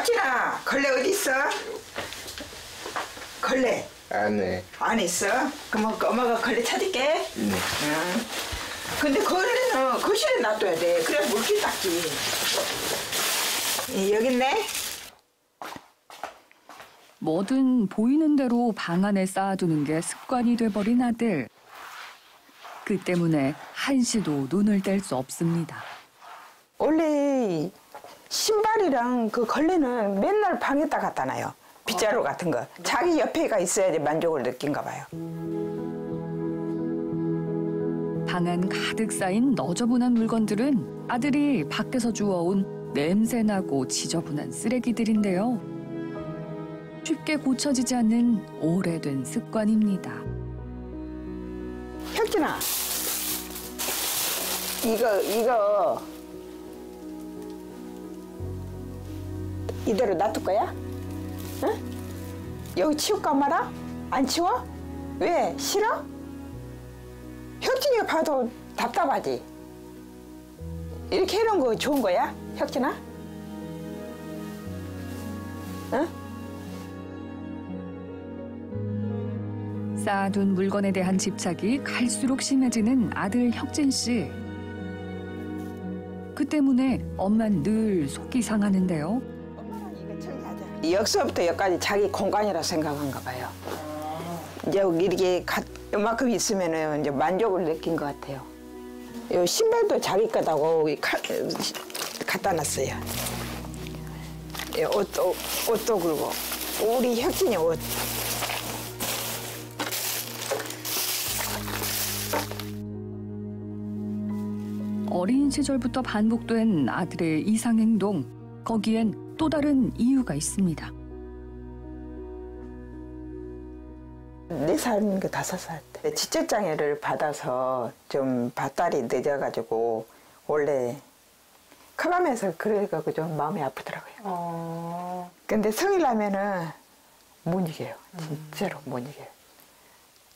혁진아 걸레 어디 있어? 걸레 안에 안 있어? 그럼 엄마가 걸레 찾을게. 네. 응. 근데 걸레는 거실에 놔둬야 돼. 그래야 물기 닦지. 예, 여기 있네. 뭐든 보이는 대로 방 안에 쌓아두는 게 습관이 돼버린 아들. 그 때문에 한시도 눈을 뗄 수 없습니다. 원래 신발이랑 그 걸레는 맨날 방에다 갖다 놔요. 빗자루 같은 거. 자기 옆에가 있어야지 만족을 느낀가 봐요. 방안 가득 쌓인 너저분한 물건들은 아들이 밖에서 주워온 냄새나고 지저분한 쓰레기들인데요. 쉽게 고쳐지지 않는 오래된 습관입니다. 혁진아. 이거, 이거. 이대로 놔둘 거야? 응? 여기 치울까 말아? 안 치워? 왜? 싫어? 혁진이가 봐도 답답하지? 이렇게 해놓은 거 좋은 거야? 혁진아? 응? 쌓아둔 물건에 대한 집착이 갈수록 심해지는 아들 혁진 씨. 그 때문에 엄만 늘 속이 상하는데요. 여기서부터 여기까지 자기 공간이라 생각한가 봐요. 이제 이렇게 가, 이만큼 있으면 이제 만족을 느낀 것 같아요. 요 신발도 자기 거다고 이 카- 갖다 놨어요. 이 옷도, 옷도 그리고 우리 혁진이 옷. 어린 시절부터 반복된 아들의 이상 행동. 거기엔 또 다른 이유가 있습니다. 네 살인가 다섯 살 때 지적 장애를 받아서 좀 발달이 늦어가지고 원래 커가면서 그래가지고 좀 마음이 아프더라고요. 근데 성일 나면은 못 이겨요. 진짜로 못 이겨요.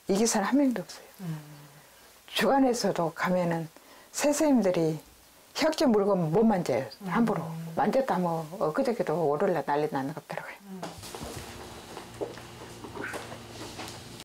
이길 사람 한 명도 없어요. 주간에서도 가면은 선생님들이 혁진 물건 못 만져요. 함부로. 만졌다 뭐 엊그저께도 월요일날 난리 나는 것 같더라고요.